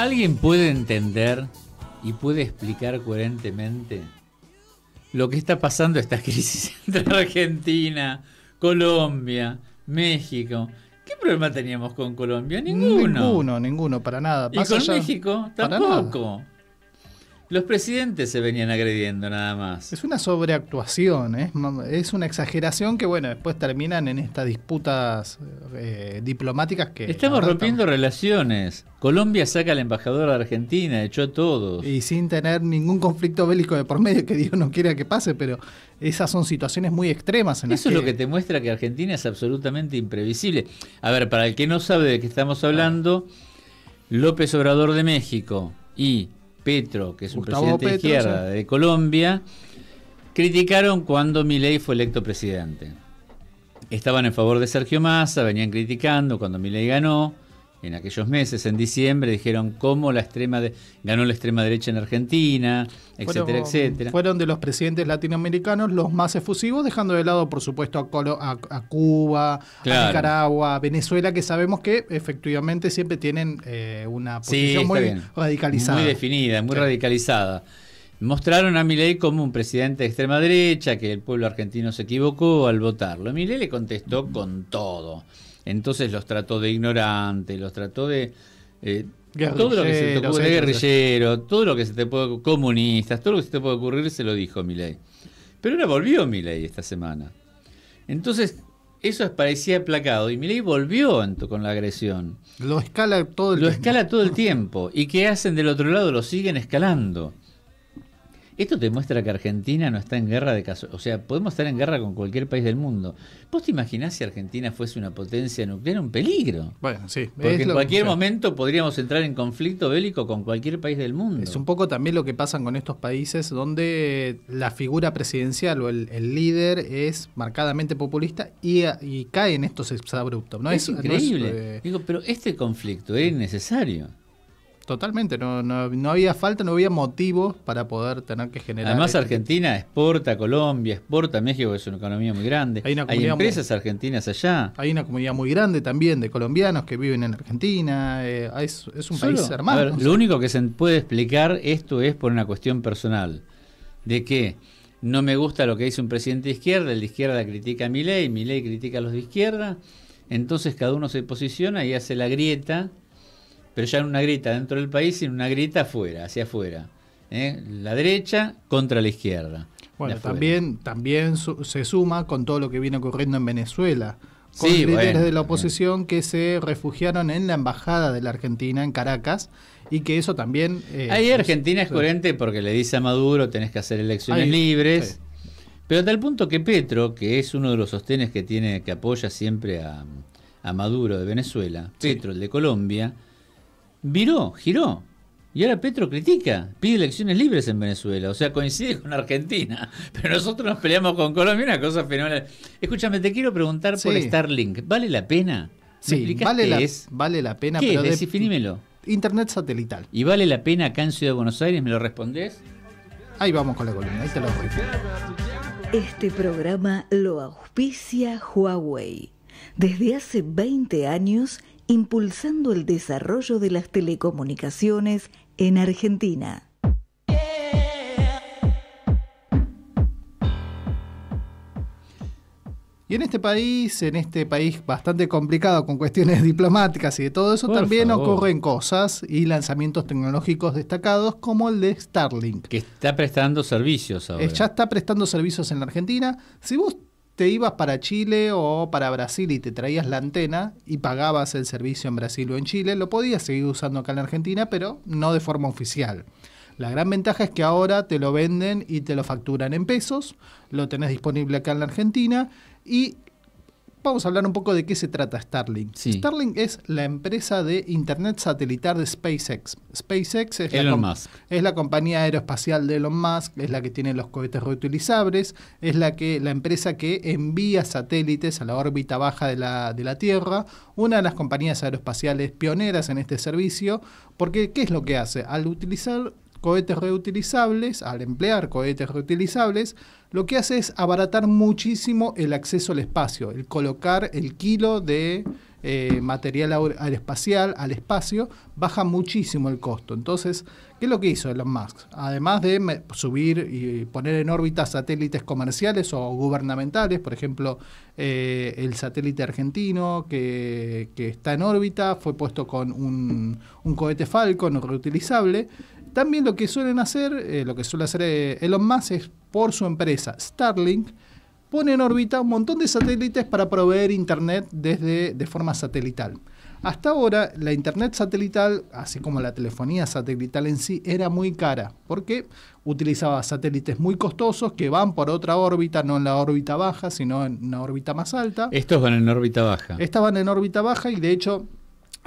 ¿Alguien puede entender y puede explicar coherentemente lo que está pasando esta crisis entre Argentina, Colombia, México? ¿Qué problema teníamos con Colombia? Ninguno. Ninguno, ninguno, para nada. y con México tampoco. Los presidentes se venían agrediendo nada más. Es una sobreactuación, ¿eh? es una exageración que, bueno, después terminan en estas disputas eh, diplomáticas que... Estamos rompiendo relaciones. Colombia saca al embajador de Argentina, echó a todos. Y sin tener ningún conflicto bélico de por medio, que Dios no quiera que pase, pero esas son situaciones muy extremas. En Eso es lo que te muestra que Argentina es absolutamente imprevisible. A ver, para el que no sabe de qué estamos hablando, López Obrador de México y Petro, que es un presidente de izquierda de Colombia, criticaron cuando Milei fue electo presidente. Estaban en favor de Sergio Massa, venían criticando cuando Milei ganó. En aquellos meses, en diciembre, dijeron cómo la extrema de, ganó la extrema derecha en Argentina, etcétera, etcétera. Fueron de los presidentes latinoamericanos los más efusivos, dejando de lado, por supuesto, a, a, Cuba, a Nicaragua, a Venezuela, que sabemos que efectivamente siempre tienen eh, una posición muy radicalizada. Muy definida, muy radicalizada. Mostraron a Milei como un presidente de extrema derecha, que el pueblo argentino se equivocó al votarlo. Milei le contestó con todo. Entonces los trató de ignorantes, los trató de... Eh, todo lo que se te puede, guerrillero, todo lo que se te puede comunistas, todo lo que se te puede ocurrir se lo dijo Milei. Pero ahora volvió Milei esta semana. Entonces, eso parecía aplacado y Milei volvió con la agresión. Lo escala todo el Lo escala todo el tiempo. ¿Y qué hacen del otro lado? Lo siguen escalando. Esto te muestra que Argentina no está en guerra de caso. O sea, podemos estar en guerra con cualquier país del mundo. ¿Vos te imaginás si Argentina fuese una potencia nuclear? Un peligro. Bueno, sí. Porque en cualquier momento podríamos entrar en conflicto bélico con cualquier país del mundo. Es un poco también lo que pasa con estos países donde la figura presidencial o el, líder es marcadamente populista y, cae en estos exabruptos. ¿no? Es, increíble. Eh, Digo, pero este conflicto es innecesario. Totalmente, no, no, había falta, no había motivos para poder tener que generar. Además, este Argentina exporta a Colombia, exporta a México, que es una economía muy grande. Hay, empresas argentinas allá. Hay una comunidad muy grande también de colombianos que viven en Argentina. Eh, es, un país hermano. lo único que se puede explicar esto es por una cuestión personal. De que no me gusta lo que dice un presidente de izquierda, el de izquierda critica a mi ley, mi ley critica a los de izquierda. Entonces cada uno se posiciona y hace la grieta pero ya en una grita dentro del país y en una grita afuera, hacia afuera. ¿eh? La derecha contra la izquierda. Bueno, también, también se suma con todo lo que viene ocurriendo en Venezuela. Con líderes de la oposición que se refugiaron en la embajada de la Argentina en Caracas y que eso también... Eh, Ahí Argentina es coherente porque le dice a Maduro tenés que hacer elecciones libres. Pero hasta el punto que Petro, que es uno de los sostenes que tiene, que apoya siempre a, Maduro de Venezuela, Petro, el de Colombia, viró, giró. Y ahora Petro critica, pide elecciones libres en Venezuela, o sea, coincide con Argentina, pero nosotros nos peleamos con Colombia, una cosa fenomenal. Escúchame, te quiero preguntar por Starlink, ¿vale la pena? sí, vale la, vale la pena. ¿Qué? Pero Internet satelital. ¿Y vale la pena acá en Ciudad de Buenos Aires? ¿Me lo respondés? Ahí vamos con la columna, ahí te lo doy. Este programa lo auspicia Huawei. Desde hace 20 años impulsando el desarrollo de las telecomunicaciones en Argentina. Y en este país, en este país bastante complicado con cuestiones diplomáticas y de todo eso, también ocurren cosas y lanzamientos tecnológicos destacados como el de Starlink. Que está prestando servicios ahora. Ya está prestando servicios en la Argentina. Si vos te ibas para Chile o para Brasil y te traías la antena y pagabas el servicio en Brasil o en Chile, lo podías seguir usando acá en la Argentina, pero no de forma oficial. La gran ventaja es que ahora te lo venden y te lo facturan en pesos, lo tenés disponible acá en la Argentina y vamos a hablar un poco de qué se trata Starlink. Starlink es la empresa de Internet satelital de SpaceX. SpaceX es, la, es la compañía aeroespacial de Elon Musk, es la que tiene los cohetes reutilizables, es la, que, la empresa que envía satélites a la órbita baja de la, de la Tierra, una de las compañías aeroespaciales pioneras en este servicio, porque ¿qué es lo que hace? Al utilizar cohetes reutilizables, al emplear cohetes reutilizables, lo que hace es abaratar muchísimo el acceso al espacio, el colocar el kilo de eh, material aeroespacial al espacio, baja muchísimo el costo. Entonces, ¿qué es lo que hizo Elon Musk? Además de subir y poner en órbita satélites comerciales o gubernamentales, por ejemplo, eh, el satélite argentino que, está en órbita fue puesto con un, un cohete Falcon reutilizable. También lo que suelen hacer, eh, lo que suele hacer Elon Musk es por su empresa Starlink, pone en órbita un montón de satélites para proveer Internet desde, de forma satelital. Hasta ahora, la Internet satelital, así como la telefonía satelital en sí, era muy cara, porque utilizaba satélites muy costosos que van por otra órbita, no en la órbita baja, sino en una órbita más alta. Estos van en órbita baja. Estaban en órbita baja y de hecho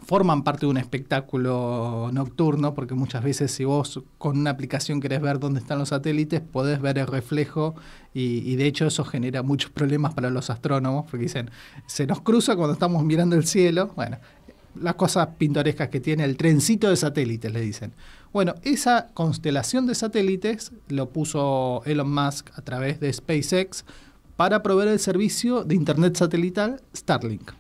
forman parte de un espectáculo nocturno, porque muchas veces si vos con una aplicación querés ver dónde están los satélites, podés ver el reflejo y, de hecho eso genera muchos problemas para los astrónomos, porque dicen, se nos cruza cuando estamos mirando el cielo. Bueno, las cosas pintorescas que tiene el trencito de satélites, le dicen. Bueno, esa constelación de satélites lo puso Elon Musk a través de SpaceX para proveer el servicio de Internet satelital Starlink.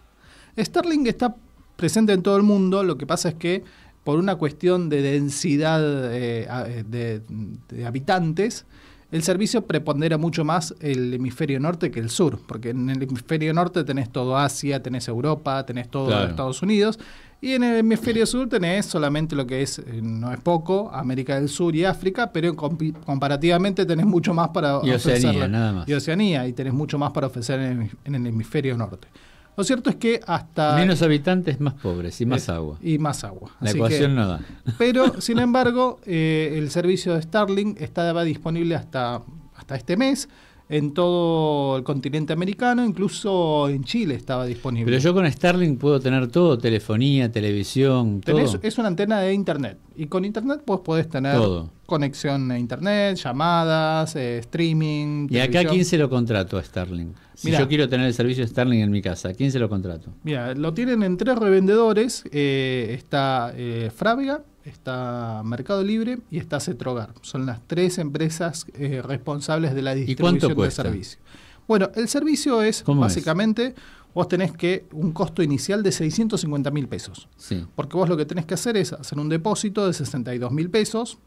Starlink está presente en todo el mundo, lo que pasa es que por una cuestión de densidad eh, de, habitantes, el servicio prepondera mucho más el hemisferio norte que el sur, porque en el hemisferio norte tenés todo Asia, tenés Europa, tenés todo Estados Unidos, y en el hemisferio sur tenés solamente lo que es, eh, no es poco, América del Sur y África, pero comparativamente tenés mucho más para y Oceanía, nada más. Y Oceanía, y tenés mucho más para ofrecer en el hemisferio norte. Lo cierto es que hasta... Menos habitantes, más pobres y más agua. Y más agua. La ecuación no da. Pero, sin embargo, eh, el servicio de Starlink estaba disponible hasta, hasta este mes en todo el continente americano, incluso en Chile estaba disponible. Pero yo con Starlink puedo tener todo, telefonía, televisión, todo. es una antena de internet y con internet pues podés tener conexión a internet, llamadas, eh, streaming. ¿Y acá quién se lo contrato a Starlink? Si yo quiero tener el servicio Starlink en mi casa, ¿quién se lo contrato? Mira, lo tienen en tres revendedores. Eh, está eh, Frávega, está Mercado Libre y está Cetrogar. Son las tres empresas eh, responsables de la distribución del servicio. Bueno, el servicio es básicamente, vos tenés que un costo inicial de 650 mil pesos. Porque vos lo que tenés que hacer es hacer un depósito de 62 mil pesos,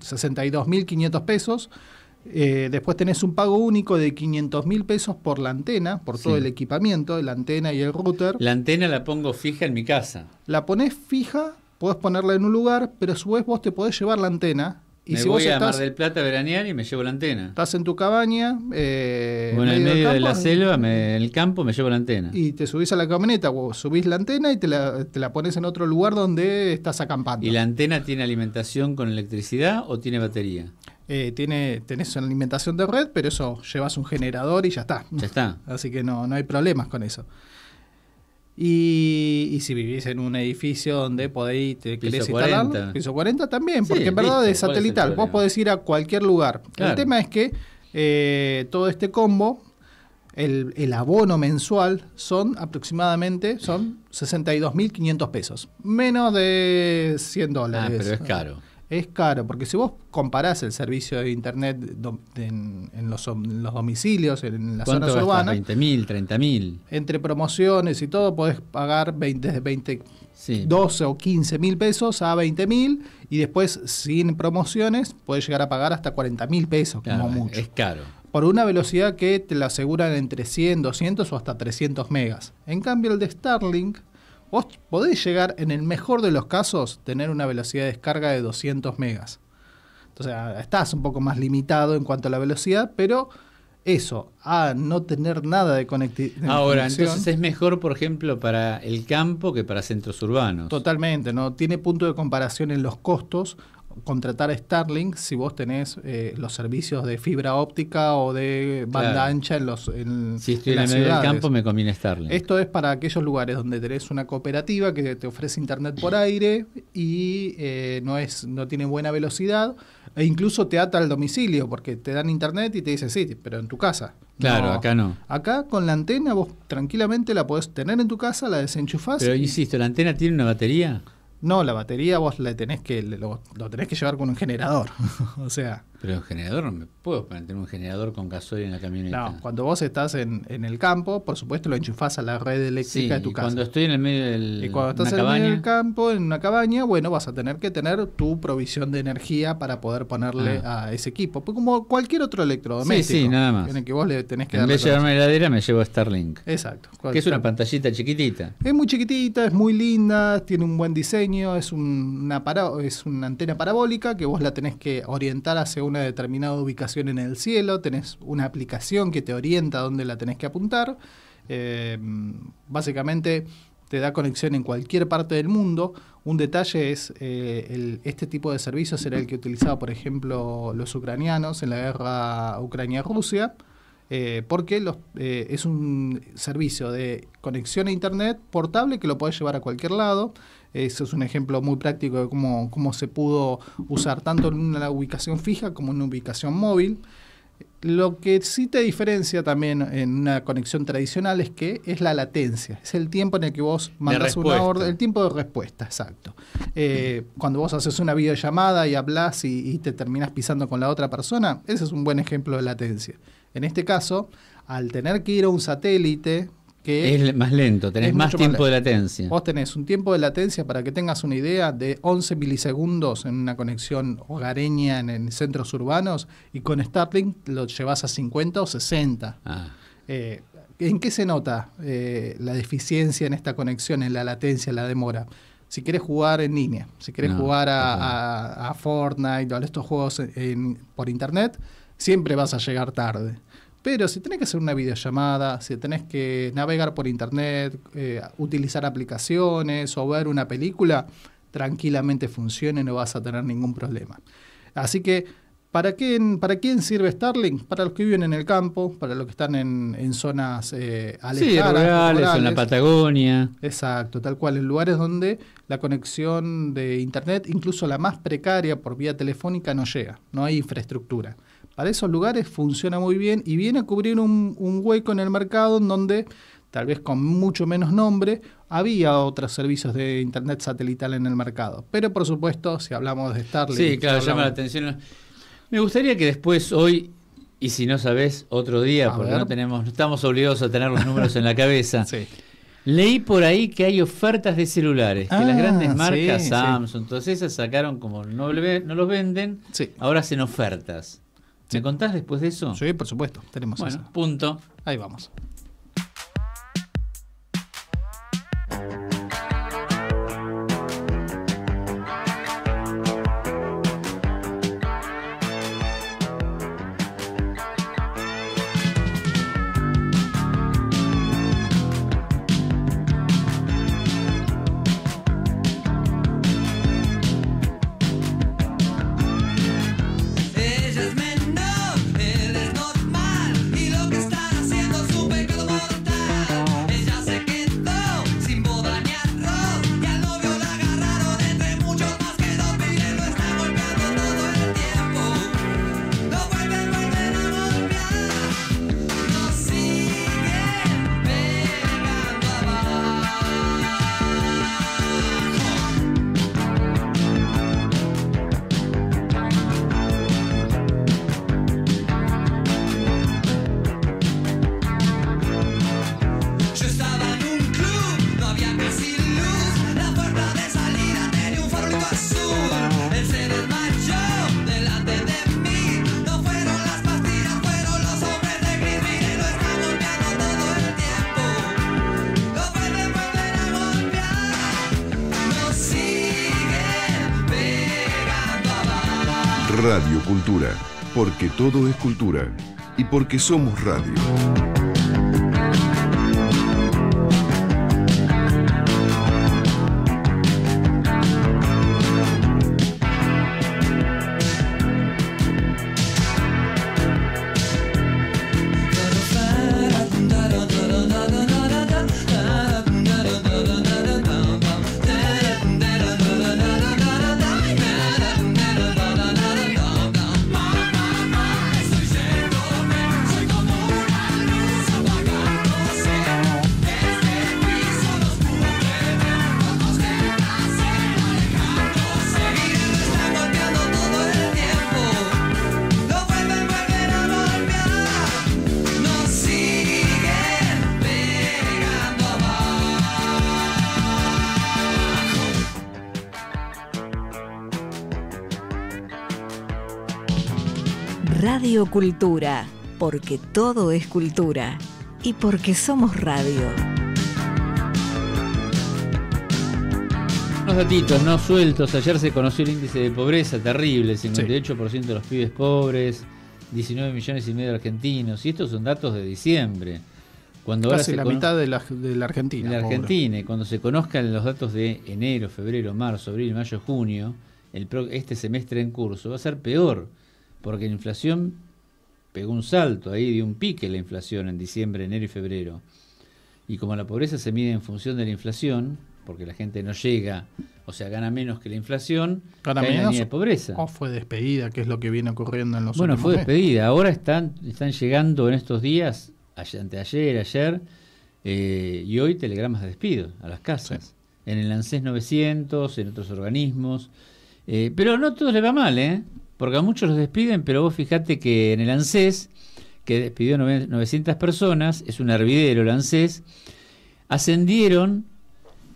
62 mil 500 pesos. Eh, después tenés un pago único de 500 mil pesos por la antena, por todo el equipamiento, la antena y el router. La antena la pongo fija en mi casa. La ponés fija podés ponerla en un lugar, pero a su vez vos te podés llevar la antena. Y me si voy vos a Mar del Plata veranear y me llevo la antena. Estás en tu cabaña. Eh, en el medio de la selva, en el campo, me llevo la antena. Y te subís a la camioneta, o subís la antena y te la, te la pones en otro lugar donde estás acampando. ¿Y la antena tiene alimentación con electricidad o tiene batería? Eh, tiene, tenés una alimentación de red, pero eso llevas un generador y ya está. Ya está. Así que no, no hay problemas con eso. Y, si vivís en un edificio donde podéis te piso instalar, 40. piso 40 también, porque en verdad es satelital, vos podés ir a cualquier lugar. El tema es que eh, todo este combo, el, el, abono mensual son aproximadamente son 62.500 pesos, menos de 100 dólares. Ah, pero es caro es caro, porque si vos comparás el servicio de internet en, los, domicilios, en las zonas urbanas... 20 mil, 30 mil. Entre promociones y todo, podés pagar 20, 20 12 o 15 mil pesos a 20 mil y después sin promociones puedes llegar a pagar hasta 40 mil pesos como mucho. Es caro. Por una velocidad que te la aseguran entre 100, 200 o hasta 300 megas. En cambio el de Starlink Vos podés llegar, en el mejor de los casos, tener una velocidad de descarga de 200 megas. Entonces, estás un poco más limitado en cuanto a la velocidad, pero eso, a no tener nada de conectividad. Ahora, entonces es mejor, por ejemplo, para el campo que para centros urbanos. Totalmente, no tiene punto de comparación en los costos contratar Starlink si vos tenés eh, los servicios de fibra óptica o de banda ancha en los en, Si estoy en, el medio del campo me conviene Starlink. Esto es para aquellos lugares donde tenés una cooperativa que te ofrece internet por aire y eh, no es no tiene buena velocidad e incluso te ata al domicilio porque te dan internet y te dicen sí, pero en tu casa. Claro, acá no. Acá con la antena vos tranquilamente la podés tener en tu casa, la desenchufás. Pero insisto, ¿la antena tiene una batería? No, la batería vos la tenés que, lo, tenés que llevar con un generador. o sea. Pero un generador, no me puedo tener un generador con gasoil en la camioneta. No, cuando vos estás en, el campo, por supuesto lo enchufás a la red eléctrica de tu casa. Cuando estoy en el medio del Y cuando estás en el medio del campo, en una cabaña, bueno, vas a tener que tener tu provisión de energía para poder ponerle ah. a ese equipo. Pues como cualquier otro electrodoméstico. Sí, sí, nada más. En que vos le tenés que En vez de llevarme la heladera, me llevo a Starlink. Exacto. Que es una pantallita chiquitita. Es muy chiquitita, es muy linda, tiene un buen diseño, es una, es una antena parabólica que vos la tenés que orientar hacia una determinada ubicación en el cielo, tenés una aplicación que te orienta a dónde la tenés que apuntar. Eh, básicamente te da conexión en cualquier parte del mundo. Un detalle es, eh, este tipo de servicios era el que utilizaba, por ejemplo, los ucranianos en la guerra Ucrania-Rusia, eh, porque los, es un servicio de conexión a Internet portable que lo puedes llevar a cualquier lado. Eso es un ejemplo muy práctico de cómo, cómo se pudo usar tanto en una ubicación fija como en una ubicación móvil. Lo que sí te diferencia también en una conexión tradicional es que es la latencia, es el tiempo en el que vos mandas una orden, el tiempo de respuesta, exacto. Eh, cuando vos haces una videollamada y hablas y, y, te terminas pisando con la otra persona, ese es un buen ejemplo de latencia. En este caso, al tener que ir a un satélite, es más lento, tenés más tiempo de latencia. Vos tenés un tiempo de latencia, para que tengas una idea, de 11 milisegundos en una conexión hogareña en, centros urbanos y con Starlink lo llevas a 50 o 60. Ah. Eh, ¿En qué se nota eh, la deficiencia en esta conexión, en la latencia, en la demora? Si quieres jugar en línea, si quieres jugar a, Fortnite o a estos juegos por internet, siempre vas a llegar tarde. Pero si tenés que hacer una videollamada, si tenés que navegar por internet, eh, utilizar aplicaciones o ver una película, tranquilamente funciona y no vas a tener ningún problema. Así que, ¿para quién, ¿para quién sirve Starlink? Para los que viven en el campo, para los que están en, zonas eh, alejadas. Sí, en la Patagonia. Exacto, tal cual, en lugares donde la conexión de internet, incluso la más precaria por vía telefónica, no llega, no hay infraestructura para esos lugares funciona muy bien y viene a cubrir un, hueco en el mercado en donde tal vez con mucho menos nombre, había otros servicios de Internet satelital en el mercado. Pero por supuesto, si hablamos de Starlink... Sí, claro, llama la atención. Me gustaría que después, hoy, y si no sabes, otro día, porque no, tenemos, no estamos obligados a tener los números en la cabeza. Leí por ahí que hay ofertas de celulares, que las ah, grandes marcas, Samsung, todas esas sacaron como no, no los venden, ahora hacen ofertas. ¿Me contás después de eso? Sí, por supuesto. Tenemos bueno, punto. Ahí vamos. Cultura, porque todo es cultura y porque somos radio. Cultura, porque todo es cultura y porque somos radio. Unos datitos no sueltos. Ayer se conoció el índice de pobreza terrible: 58% de los pibes pobres, 19 millones y medio de argentinos. Y estos son datos de diciembre. Cuando Casi la mitad de la, de la Argentina. De la Argentina. Y cuando se conozcan los datos de enero, febrero, marzo, abril, mayo, junio, el este semestre en curso va a ser peor. Porque la inflación pegó un salto ahí, de un pique la inflación en diciembre, enero y febrero. Y como la pobreza se mide en función de la inflación, porque la gente no llega, o sea, gana menos que la inflación, gana menos de pobreza. O fue despedida, que es lo que viene ocurriendo en los Bueno, fue despedida. Ahora están, están llegando en estos días, anteayer, ayer, eh, y hoy telegramas de despido a las casas. En el ANSES 900, en otros organismos. Eh, pero no todo le va mal, ¿eh? Porque a muchos los despiden, pero vos fijate que en el ANSES, que despidió 900 personas, es un hervidero el ANSES, ascendieron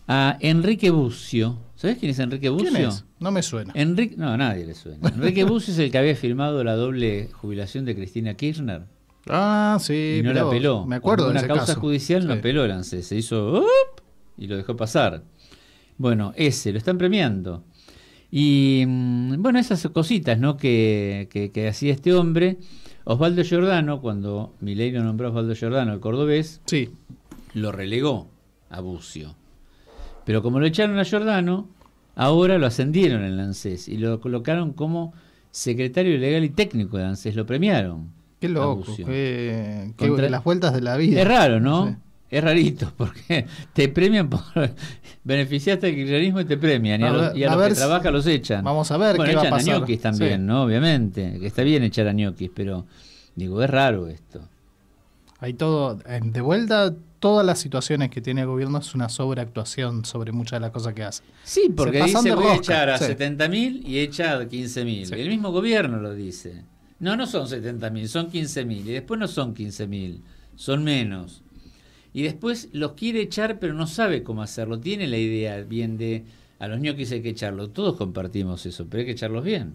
a Enrique Bucio. ¿Sabes quién es Enrique Bucio? No me suena. Enrique, no, a nadie le suena. Enrique Bucio es el que había firmado la doble jubilación de Cristina Kirchner. Ah, sí. Y no la apeló. Me acuerdo de una causa judicial no apeló el ANSES. Se hizo y lo dejó pasar. Bueno, ese, lo están premiando. Y mm, bueno, esas cositas ¿no? que, que, hacía este hombre. Osvaldo Giordano, cuando Milei lo nombró Osvaldo Giordano, el cordobés, sí. lo relegó a Bucio. Pero como lo echaron a Giordano, ahora lo ascendieron en el ANSES y lo colocaron como secretario legal y técnico de ANSES, lo premiaron. Qué loco, qué, las vueltas de la vida. Es raro, ¿no? Es rarito, porque te premian por beneficiaste del kirchnerismo y te premian, y a, los, que trabajan los echan. Vamos a ver qué va a pasar. a ñoquis también, ¿no? Obviamente, que está bien echar a ñoquis, pero digo, es raro esto. Hay todo, de vuelta todas las situaciones que tiene el gobierno es una sobreactuación sobre muchas de las cosas que hace. Sí, porque dice voy a echar a 70.000 y echa a 15.000. El mismo gobierno lo dice. No, no son 70.000, son 15.000. Y después no son 15.000, son menos. Y después los quiere echar, pero no sabe cómo hacerlo. Tiene la idea bien de a los ñoquis hay que echarlo. Todos compartimos eso, pero hay que echarlos bien.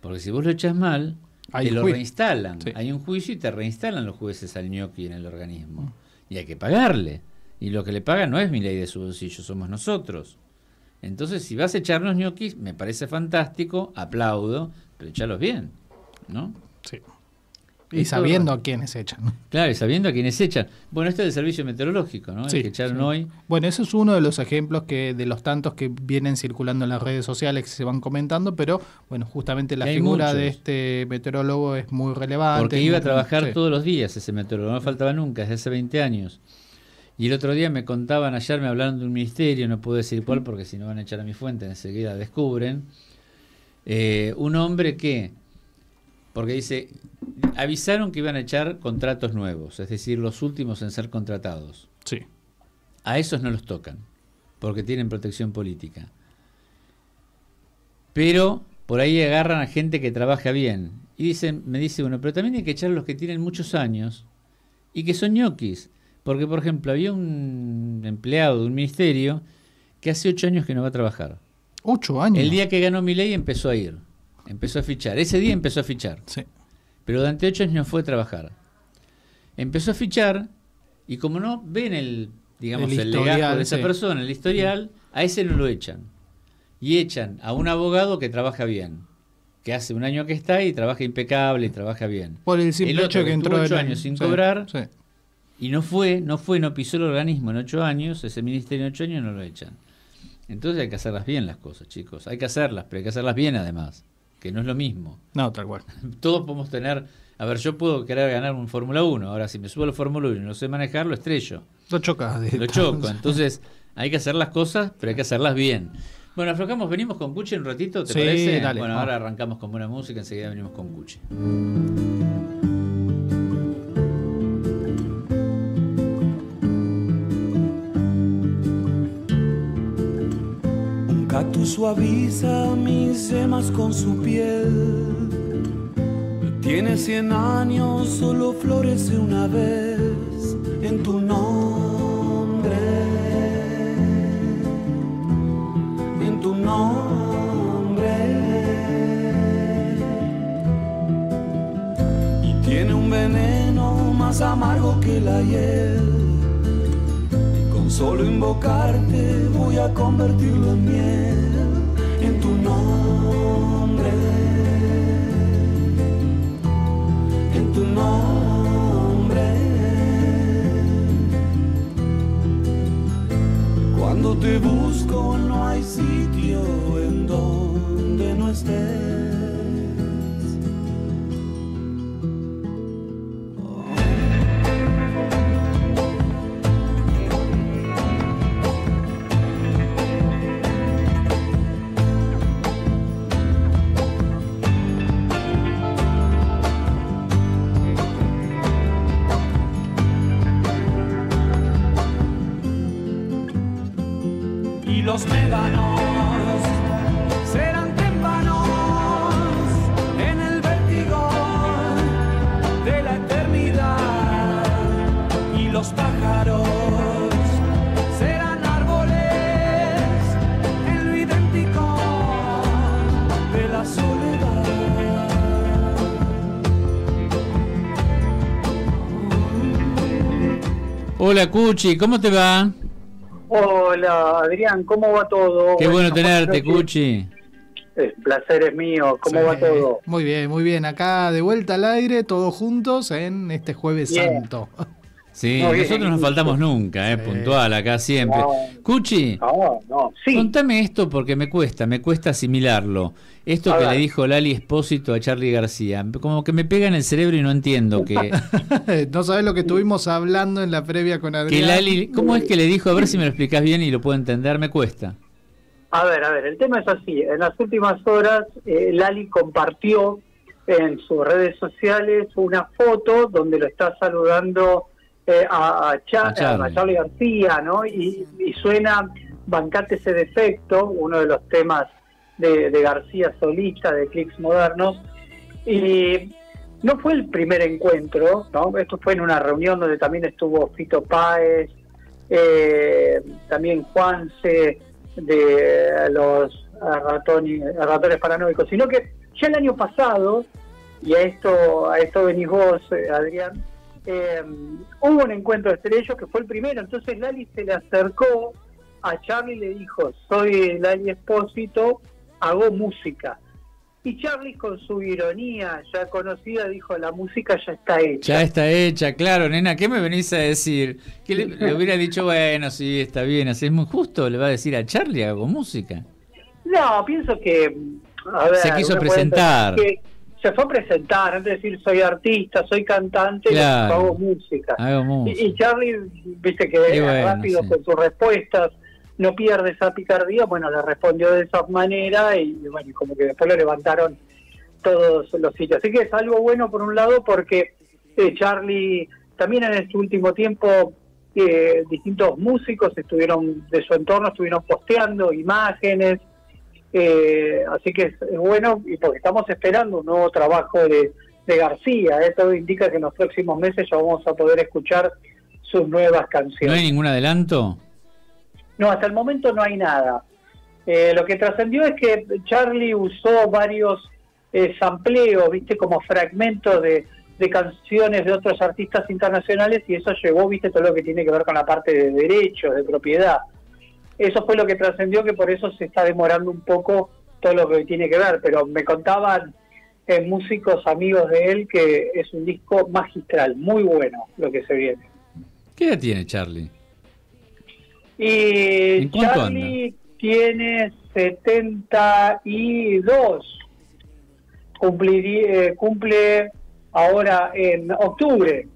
Porque si vos lo echas mal, te lo reinstalan. Hay un juicio y te reinstalan los jueces al ñoqui en el organismo. Mm y hay que pagarle. Y lo que le pagan no es mi ley de su bolsillo, somos nosotros. Entonces, si vas a echarnos ñoquis, me parece fantástico, aplaudo, pero echalos bien, ¿no? Sí. Y sabiendo a quiénes echan. Claro, y sabiendo a quiénes echan. Bueno, este es el servicio meteorológico, ¿no? Sí, que echaron hoy. Bueno, ese es uno de los ejemplos que de los tantos que vienen circulando en las redes sociales que se van comentando, pero bueno, justamente la figura de este meteorólogo es muy relevante. Porque iba a trabajar todos los días ese meteorólogo, no faltaba nunca, desde hace 20 años. Y el otro día me contaban, ayer me hablaron de un ministerio, no puedo decir cuál porque si no van a echar a mi fuente, enseguida descubren. Eh, un hombre que porque dice, avisaron que iban a echar contratos nuevos, es decir, los últimos en ser contratados. Sí. A esos no los tocan, porque tienen protección política. Pero por ahí agarran a gente que trabaja bien. Y dicen, me dice uno, pero también hay que echar a los que tienen muchos años y que son ñoquis. Porque, por ejemplo, había un empleado de un ministerio que hace ocho años que no va a trabajar. ¿Ocho años? El día que ganó mi ley empezó a ir. Empezó a fichar. Ese día empezó a fichar. Sí. Pero durante ocho años no fue a trabajar. Empezó a fichar y como no ven el, digamos, el, legajo de esa persona, el historial, a ese no lo echan. Y echan a un abogado que trabaja bien. Que hace un año que está y trabaja impecable y trabaja bien. Por el simple hecho que, entró ocho años sin cobrar y no fue, no fue, no pisó el organismo en ocho años, ese ministerio en ocho años no lo echan. Entonces hay que hacerlas bien las cosas, chicos. Hay que hacerlas, pero hay que hacerlas bien además que no es lo mismo. No, tal cual. Todos podemos tener, a ver, yo puedo querer ganar un Fórmula 1, ahora si me subo al Fórmula 1 y no sé manejarlo, estrello. Lo chocas. Lo choco, entonces hay que hacer las cosas, pero hay que hacerlas bien. Bueno, aflojamos, venimos con Cuche un ratito, ¿te parece? Dale, bueno, ahora arrancamos con buena música, enseguida venimos con Cuche. Suaviza mis yemas con su piel. Tiene cien años, solo florece una vez en tu nombre. En tu nombre. veneno más amargo que la hiel. Solo invocarte voy a convertirlo en miel, en tu nombre, en tu nombre. Cuando te busco no hay sitio en donde no estés. Hola Cuchi, ¿cómo te va? Hola Adrián, ¿cómo va todo? Qué bueno, tenerte, Cuchi. El placer es mío, ¿cómo va todo? Muy bien, muy bien. Acá de vuelta al aire, todos juntos en este Jueves Santo. Sí, nosotros no faltamos nunca, eh, puntual, acá siempre. Cuchi, contame esto porque me cuesta, me cuesta asimilarlo. Esto que le dijo Lali Espósito a Charlie García, como que me pega en el cerebro y no entiendo que... no sabes lo que estuvimos hablando en la previa con Adrián. Que Lali, ¿Cómo es que le dijo? A ver si me lo explicás bien y lo puedo entender, me cuesta. A ver, a ver, el tema es así. En las últimas horas, eh, Lali compartió en sus redes sociales una foto donde lo está saludando eh, a, Charlie. García, ¿no? Y, suena Bancate ese defecto, uno de los temas de, García solista, de Clicks Modernos. Y no fue el primer encuentro, ¿no? Esto fue en una reunión donde también estuvo Fito Páez, eh, también Juanse de los ratones, ratones paranoicos, sino que ya el año pasado, y a esto, a esto venís vos, eh, Adrián, eh, hubo un encuentro entre ellos que fue el primero, entonces Lali se le acercó a Charlie y le dijo, soy Lali Espósito, hago música. Y Charlie con su ironía ya conocida dijo, la música ya está hecha. Ya está hecha, claro, nena, ¿qué me venís a decir? Que le, hubiera dicho, bueno, sí, está bien, así es muy justo, le va a decir a Charlie, hago música. No, pienso que... se quiso presentar se fue a presentar, antes de decir soy artista, soy cantante, hago música. Y, Charlie, viste que es rápido con sus respuestas, no pierde esa picardía, bueno, le respondió de esa manera y bueno, como que después lo levantaron todos los sitios. Así que es algo bueno por un lado porque eh, Charlie también en este último tiempo eh, distintos músicos estuvieron de su entorno, estuvieron posteando imágenes, eh, así que es, bueno y porque estamos esperando un nuevo trabajo de, García. Esto indica que en los próximos meses ya vamos a poder escuchar sus nuevas canciones. ¿No hay ningún adelanto? No, hasta el momento no hay nada. Eh, lo que trascendió es que Charlie usó varios eh, sampleos, viste, como fragmentos de, de canciones de otros artistas internacionales y eso llevó, viste, todo lo que tiene que ver con la parte de derechos, de propiedad. Eso fue lo que trascendió, que por eso se está demorando un poco todo lo que tiene que ver, pero me contaban eh, músicos amigos de él que es un disco magistral, muy bueno lo que se viene. ¿Qué edad tiene Charlie? Y Charlie tiene 72. Eh, cumple ahora en octubre.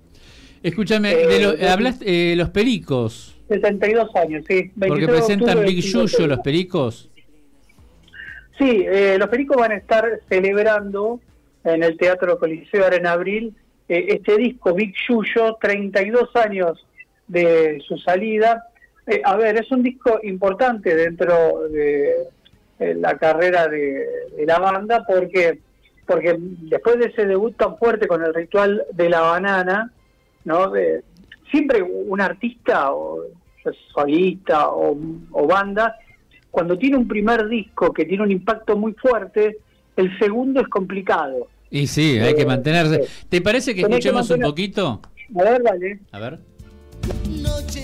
Escúchame, eh, hablaste los pericos. 72 años, sí. Porque presentan Big Yuyo los Pericos. Sí, eh, los Pericos van a estar celebrando en el Teatro Coliseo ahora en abril eh, este disco Big Yuyo, 32 años de su salida. Eh, a ver, es un disco importante dentro de la carrera de, la banda porque porque después de ese debut tan fuerte con el ritual de la banana, ¿no? Siempre un artista, o solista o, banda, cuando tiene un primer disco que tiene un impacto muy fuerte, el segundo es complicado. Y sí, hay que mantenerse. ¿Te parece que escuchemos un poquito? A ver, vale. A ver. Noches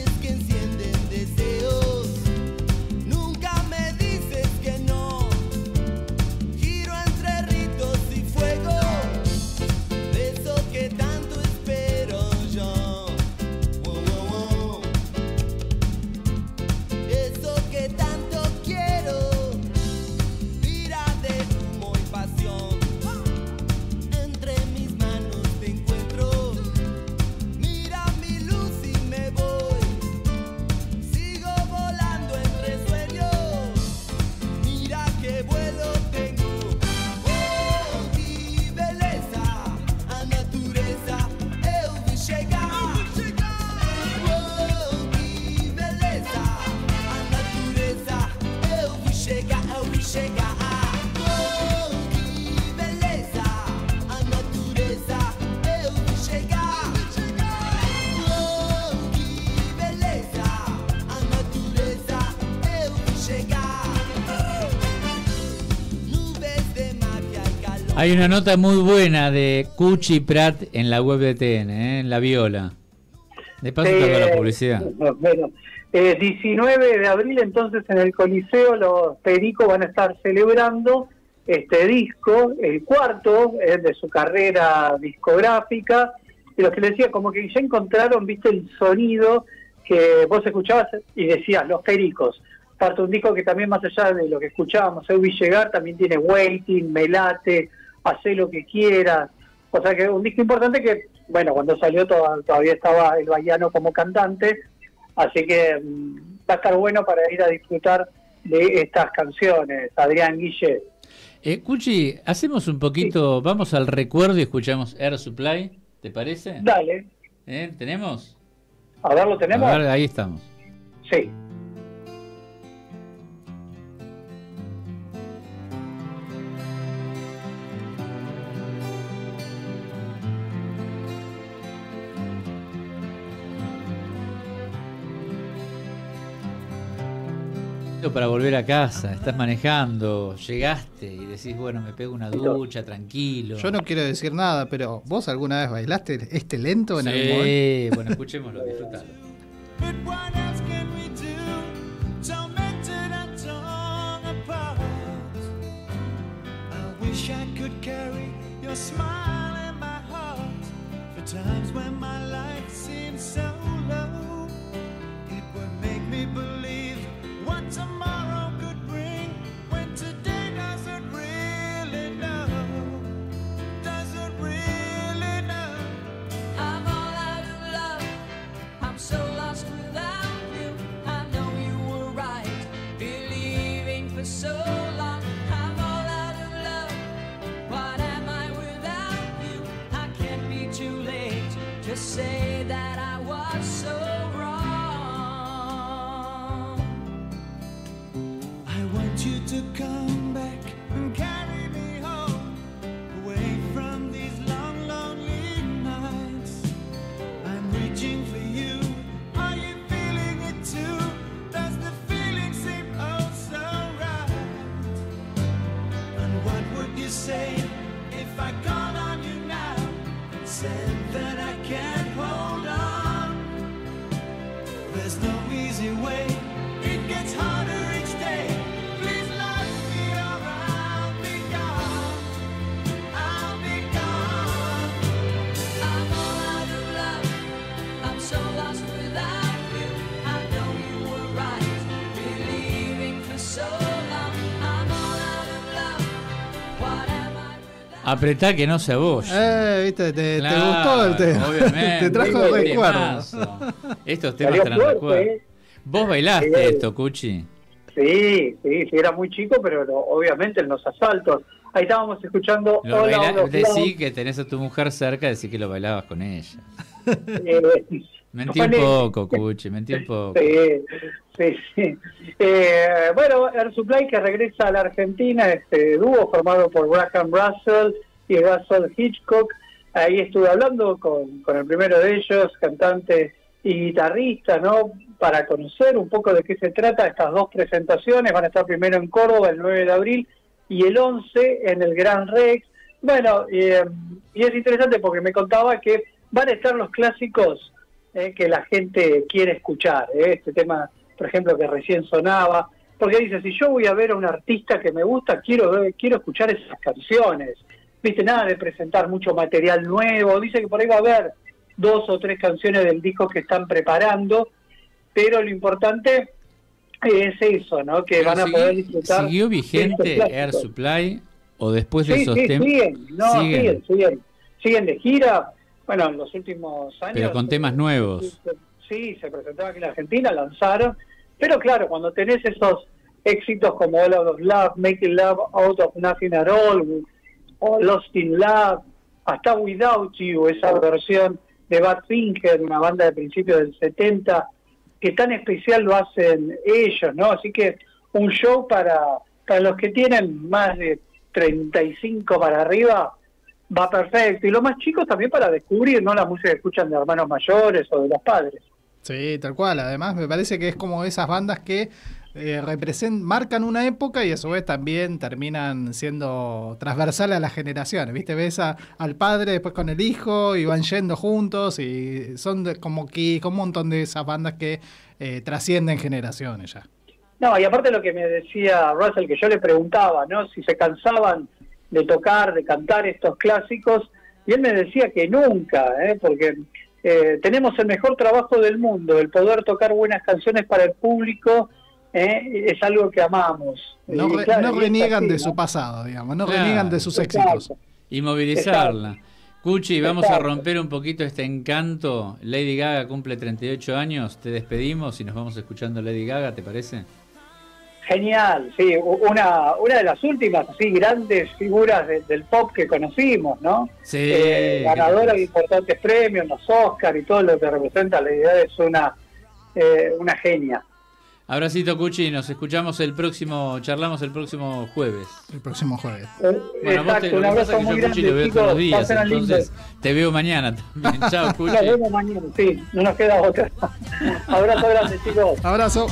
Hay una nota muy buena de Cuchi Prat en la web de TN, ¿eh? en la viola. De paso hago la Eh, publicidad. Bueno, eh, 19 de abril entonces en el Coliseo los Pericos van a estar celebrando este disco, el cuarto eh, de su carrera discográfica. Y lo que les decía, como que ya encontraron, viste, el sonido que vos escuchabas y decías, los Pericos. Parte un disco que también más allá de lo que escuchábamos, vi llegar, también tiene Waiting, Melate, Hacé lo que quieras. O sea que un disco importante que, bueno, cuando salió to- todavía estaba el Bahiano como cantante, así que mm, va a estar bueno para ir a disfrutar de estas canciones, Adrián Guille. Eh, Cuchi, hacemos un poquito, vamos al recuerdo y escuchamos Air Supply, ¿te parece? Dale, ¿Eh? ¿Tenemos? a ver, ¿lo tenemos? A ver, ahí estamos. Sí. Para volver a casa, estás manejando, llegaste y decís, bueno, me pego una ducha, tranquilo. Yo no quiero decir nada, pero ¿vos alguna vez bailaste este lento en algún momento? Sí, bueno, escuchémoslo, disfrutalo. But Apretá que no se abolle. Eh, viste, te, gustó el tema. Obviamente. te trajo recuerdos. Estos temas traen recuerdos. ¿eh? ¿Vos bailaste Sí. esto, Cuchi? Sí, sí, sí, era muy chico, pero no, obviamente en los asaltos. Ahí estábamos escuchando Lo Hola, baila- Hola, decí que tenés a tu mujer cerca, decí que lo bailabas con ella. Eh, Mentí un poco, Cuchi, mentí un poco. Sí, sí, sí. Eh, bueno, Air Supply que regresa a la Argentina, este dúo formado por Graham Russell y Russell Hitchcock. Ahí estuve hablando con, con el primero de ellos, cantante y guitarrista, ¿no? Para conocer un poco de qué se trata estas dos presentaciones. Van a estar primero en Córdoba el 9 de abril y el 11 en el Gran Rex. Bueno, eh, y es interesante porque me contaba que van a estar los clásicos eh, que la gente quiere escuchar. eh, Este tema, por ejemplo, que recién sonaba. Porque dice, si yo voy a ver a un artista que me gusta, quiero quiero escuchar esas canciones. Viste, nada de presentar mucho material nuevo. Dice que por ahí va a haber dos o tres canciones del disco que están preparando, pero lo importante es eso, ¿no? Que van a poder disfrutar. ¿Siguió vigente Air. Supply o después de Sí, esos sí, temas? siguen, no, Siguen. siguen, siguen, siguen de gira. Bueno, en los últimos años. Pero con temas nuevos. Sí, se- presentaron aquí en Argentina, lanzaron. Pero claro, cuando tenés esos éxitos como All Out of Love, Making Love Out of Nothing at All, o Lost in Love, hasta Without You, esa versión de Bad Finger, una banda de principios del 70, que tan especial lo hacen ellos, ¿no? Así que un show para, para los que tienen más de 35 para arriba va perfecto. Y los más chicos también para descubrir, ¿no? La música que escuchan de hermanos mayores o de los padres. Sí, tal cual. Además, me parece que es como esas bandas que eh, represent- marcan una época y a su vez también terminan siendo transversales a las generaciones. ¿Viste? Ves a- al padre después con el hijo y van yendo juntos y son de- como que como un montón de esas bandas que eh, trascienden generaciones ya. No, y aparte lo que me decía Russell, que yo le preguntaba, ¿no? Si se cansaban de tocar, de cantar estos clásicos, y él me decía que nunca, ¿eh? Porque eh, tenemos el mejor trabajo del mundo, el poder tocar buenas canciones para el público, ¿eh? es algo que amamos. No, re- claro, reniegan así, de ¿no? su pasado, digamos, no Claro. reniegan de sus Exacto. éxitos. Y movilizarla. Cuchi, vamos a romper un poquito este encanto. Lady Gaga cumple 38 años. Te despedimos y nos vamos escuchando Lady Gaga, ¿te parece? Genial, sí, una, una de las últimas así grandes figuras de- del pop que conocimos, ¿no? Sí. Eh, ganadora de importantes premios, los Oscar y todo lo que representa la idea es una, eh, una genia. Abracito, Cuchi. Nos escuchamos el próximo, charlamos el próximo jueves. El próximo jueves. Eh, Bueno, vos te, Exacto, un abrazo que muy yo a Cuchi grande, lo veo chicos, todos los días, entonces te veo mañana también. Chao, Cuchi. Nos vemos mañana, sí, no nos queda otra. abrazo grande, chicos. Abrazo.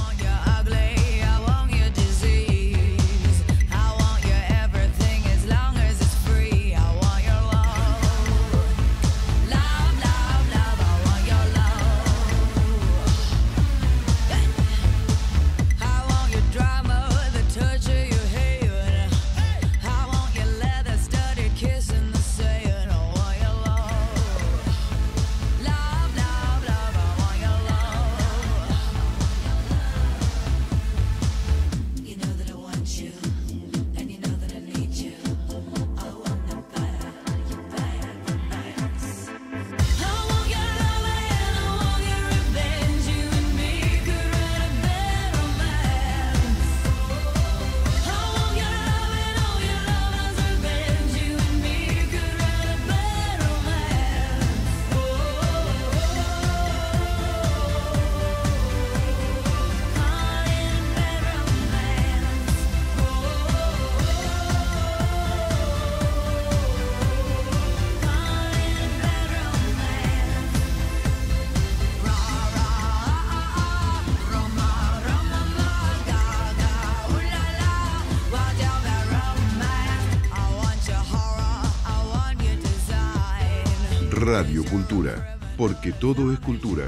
Cultura, porque todo es cultura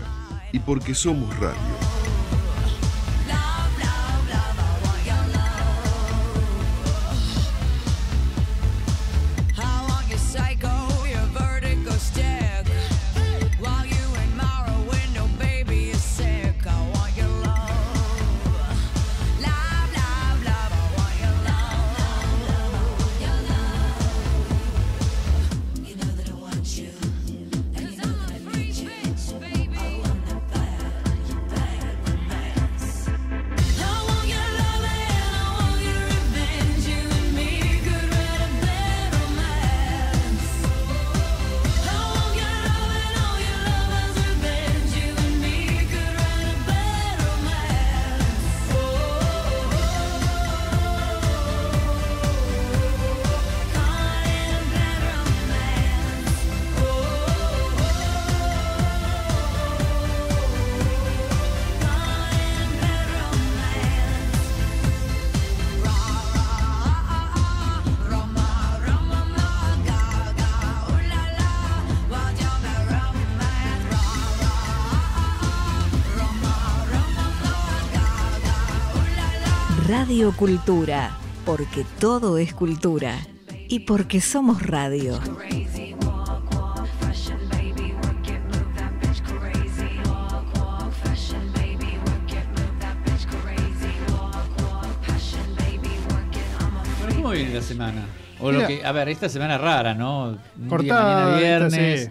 y porque somos radio. Radio Cultura, porque todo es cultura y porque somos radio. ¿Cómo viene la semana? O lo que, a ver, esta semana rara, ¿no? Un día, Cortada, esta, viernes, sí.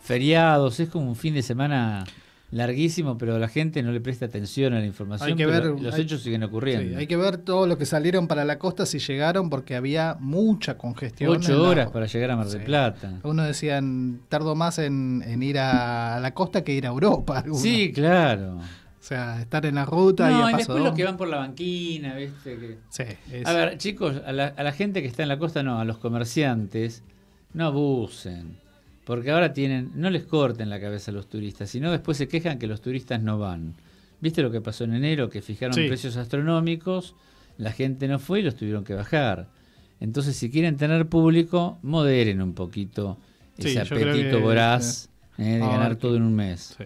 feriados, es como un fin de semana larguísimo, pero la gente no le presta atención a la información. Hay que pero ver- los hay- hechos siguen ocurriendo. Sí, hay que ver todos los que salieron para la costa si llegaron porque había mucha congestión. Ocho la- horas para llegar a Mar del Sí. Plata. Uno decían, tardo más en, en ir a la costa que ir a Europa. algunos. Sí, claro. O sea, estar en la ruta y a y paso después los que van por la banquina, ¿viste? Que... Sí, es- A ver, chicos, a la, a la gente que está en la costa, no, a los comerciantes, no abusen. Porque ahora tienen, no les corten la cabeza a los turistas, sino después se quejan que los turistas no van. ¿Viste lo que pasó en enero? Que fijaron Sí. precios astronómicos, la gente no fue y los tuvieron que bajar. Entonces, si quieren tener público, moderen un poquito ese apetito voraz eh, de A ganar todo en un mes. sí.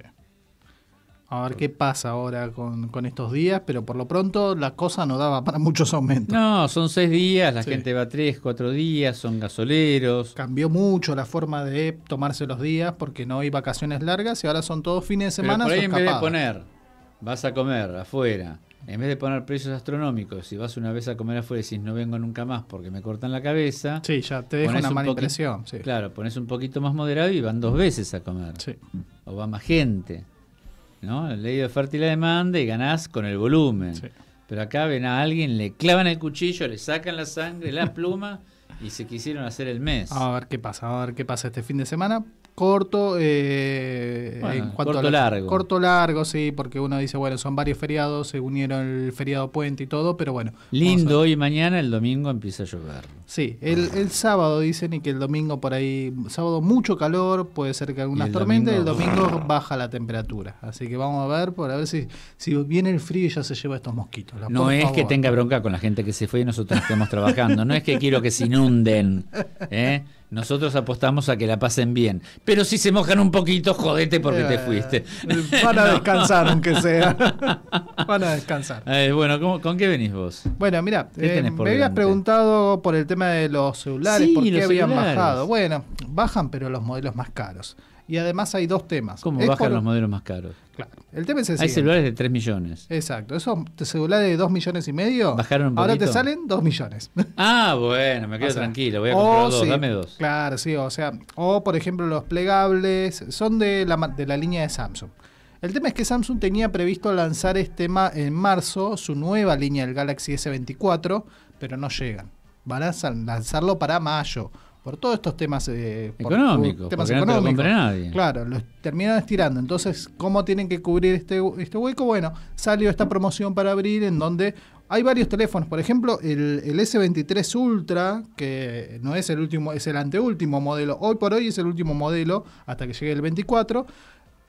A ver qué pasa ahora con, con estos días, pero por lo pronto la cosa no daba para muchos aumentos. No, son seis días, la Sí. gente va tres, cuatro días, son gasoleros. Cambió mucho la forma de tomarse los días porque no hay vacaciones largas y ahora son todos fines de Pero semana. por ahí o en vez de poner, vas a comer afuera, en vez de poner precios astronómicos, si vas una vez a comer afuera y decís no vengo nunca más porque me cortan la cabeza, Sí, ya te deja una un mala impresión. Sí. claro, pones un poquito más moderado y van dos veces a comer. Sí. O va más gente. ¿No? La ley de oferta y la demanda y ganás con el volumen. Sí. Pero acá ven a alguien, le clavan el cuchillo, le sacan la sangre, la pluma y se quisieron hacer el mes. A ver qué pasa, a ver qué pasa este fin de semana. Corto, eh, Bueno, en cuanto corto a la- largo. Corto largo, sí, porque uno dice, bueno, son varios feriados, se unieron el feriado puente y todo, pero bueno. Lindo hoy y mañana, el domingo empieza a llover. Sí, el, el sábado dicen y que el domingo por ahí, sábado mucho calor, puede ser que algunas tormentas y el domingo- baja la temperatura. Así que vamos a ver, por a ver si, si viene el frío y ya se lleva estos mosquitos. La- No es que tenga bronca con la gente que se fue y nosotros estemos trabajando. No es que quiero que se inunden. ¿eh? Nosotros apostamos a que la pasen bien. Pero si se mojan un poquito, jodete porque te Eh, fuiste. Van a No. descansar, aunque sea. Van a descansar. Eh, bueno, ¿cómo- ¿con qué venís vos? Bueno, mira, ¿Qué tenés por me habías preguntado por el tema de los celulares, Sí, por qué habían celulares. bajado. Bueno, bajan, pero los modelos más caros. Y además hay dos temas. ¿Cómo Es bajan por- los modelos más caros? Claro. El tema es el Hay siguiente. celulares de 3 millones. Exacto. Esos celulares de 2 millones y medio. ¿Bajaron un Ahora te salen 2 millones. Ah, bueno, me quedo O sea, tranquilo. Voy a comprar dos, sí, dame dos. Claro, sí, o sea, o por ejemplo los plegables, son de la, de la línea de Samsung. El tema es que Samsung tenía previsto lanzar este en marzo su nueva línea del Galaxy S24, pero no llegan. Van a lanzarlo para mayo. Por todos estos temas, eh, Económicos, por temas no económicos. nadie. Claro, los terminan estirando. Entonces, ¿cómo tienen que cubrir este, este hueco? Bueno, salió esta promoción para abril en donde hay varios teléfonos. Por ejemplo, el, el S23 Ultra, que no es el último, es el anteúltimo modelo. Hoy por hoy es el último modelo hasta que llegue el 24.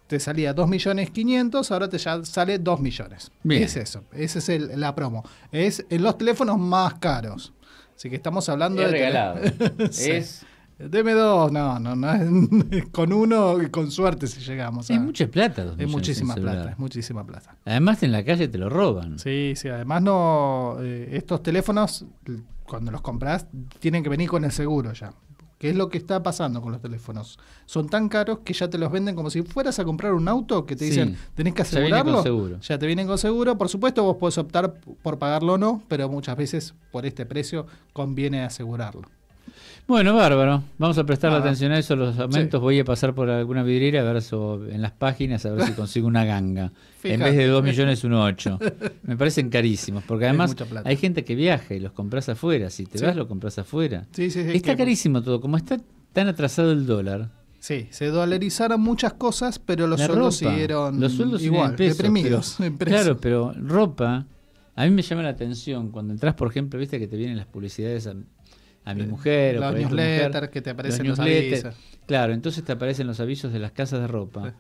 Te salía 2 millones 500, ahora te ya sale 2 millones. Bien. Es eso, esa es el- la promo. Es en los teléfonos más caros. Así que estamos hablando Es de... regalado. Sí. Es, Deme dos, no, no, no, con uno y con suerte si llegamos. a- es mucha plata. es muchísima plata, es muchísima plata. Además, en la calle te lo roban. Sí, sí, además no, eh, estos teléfonos, cuando los compras, tienen que venir con el seguro ya. ¿Qué es lo que está pasando con los teléfonos? Son tan caros que ya te los venden como si fueras a comprar un auto que te Sí, dicen, tenés que ya asegurarlo. seguro. Ya te vienen con seguro. Por supuesto, vos podés optar por pagarlo o no, pero muchas veces por este precio conviene asegurarlo. Bueno, bárbaro. Vamos a prestar Nada. atención a eso, los aumentos. Sí. Voy a pasar por alguna vidriera a ver so- en las páginas a ver si consigo una ganga. en vez de 2 millones, 1,8. Me parecen carísimos, porque además hay gente que viaja y los compras afuera. Si te Sí. vas, lo compras afuera. Sí, Está que- carísimo todo. Como está tan atrasado el dólar, Sí, se dolarizaron muchas cosas, pero los la sueldos ropa, siguieron los sueldos igual, pesos, deprimidos. pero- claro, pero ropa, a mí me llama la atención cuando entras, por ejemplo, viste que te vienen las publicidades a, mi mujer o los newsletters mujer, que te aparecen los avisos. Claro, entonces te aparecen los avisos de las casas de ropa.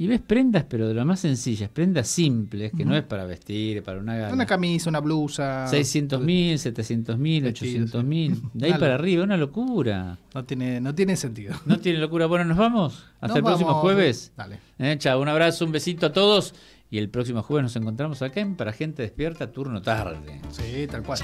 Y ves prendas, pero de lo más sencillas, prendas simples, que no es para vestir, para una gala. Una camisa, una blusa. 600 mil, 700 mil, Vestidos, 800 mil. De ahí para arriba, una locura. No tiene, no tiene sentido. No tiene locura. Bueno, nos vamos. Hasta Nos el próximo jueves. Dale. Eh, chao, un abrazo, un besito a todos. Y el próximo jueves nos encontramos acá en Para Gente Despierta, turno tarde. Sí, tal cual.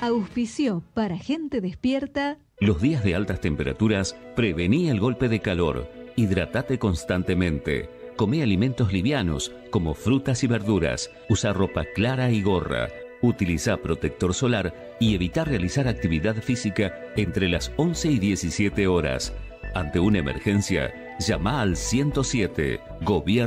Auspició para gente despierta Los días de altas temperaturas prevení el golpe de calor. Hidratate constantemente. Come alimentos livianos como frutas y verduras. Usa ropa clara y gorra. Utiliza protector solar y evita realizar actividad física entre las 11 y 17 horas. Ante una emergencia, llama al 107. Gobierno